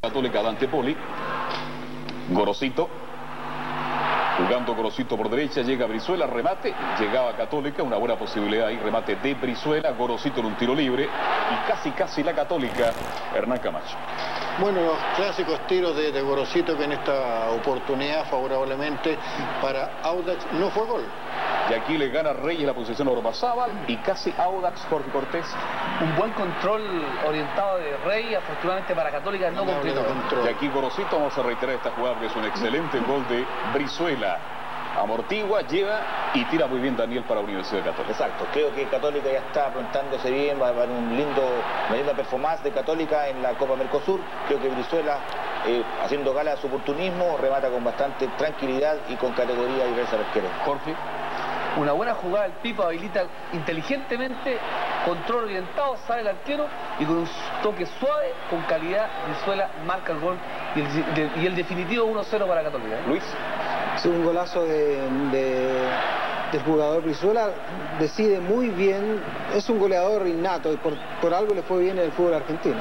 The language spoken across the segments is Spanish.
Católica Dante Poli. Gorosito. Jugando Gorosito por derecha, llega Brizuela, remate, llegaba Católica, una buena posibilidad ahí, remate de Brizuela, Gorosito en un tiro libre y casi casi la Católica, Hernán Camacho. Bueno, los clásicos tiros de, de Gorosito que en esta oportunidad favorablemente para Audax no fue gol. Y aquí le gana Reyes la posición a Ormazábal y casi Audax Jorge Cortés. Un buen control orientado de Rey, afortunadamente para Católica no completó. Y aquí Gorosito, vamos a reiterar esta jugada que es un excelente gol de Brizuela. Amortigua, lleva y tira muy bien Daniel para Universidad Católica. Exacto, creo que Católica ya está aprontándose bien, va a haber un lindo, una linda performance de Católica en la Copa Mercosur. Creo que Brizuela, eh, haciendo gala de su oportunismo, remata con bastante tranquilidad y con categoría y versa arquero. Jorge. Una buena jugada, el Pipa habilita inteligentemente, control orientado, sale el arquero y con un toque suave, con calidad, Brizuela marca el gol y el, de- y el definitivo 1-0 para Católica. Luis. Es un golazo de, de- del jugador Brizuela, decide muy bien, es un goleador innato y por, por algo le fue bien en el fútbol argentino.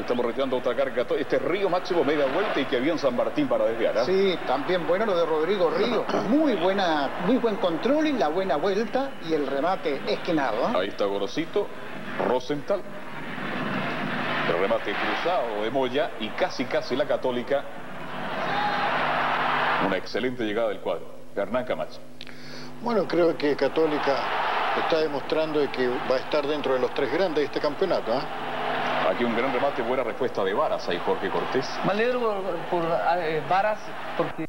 Ahí estamos retirando otra carga. Este es Río Máximo, media vuelta y que había en San Martín para desviar. ¿ah? Sí, también bueno lo de Rodrigo Río. Muy buena, muy buen control y la buena vuelta y el remate esquinado. ¿eh? Ahí está Gorosito, Rosenthal. El remate cruzado de Moya y casi casi la Católica. Una excelente llegada del cuadro. Hernán Camacho. Bueno, creo que Católica está demostrando de que va a estar dentro de los tres grandes de este campeonato. ¿ah? Aquí un gran remate, buena respuesta de Varas ahí Jorge Cortés. Me por, por, eh, porque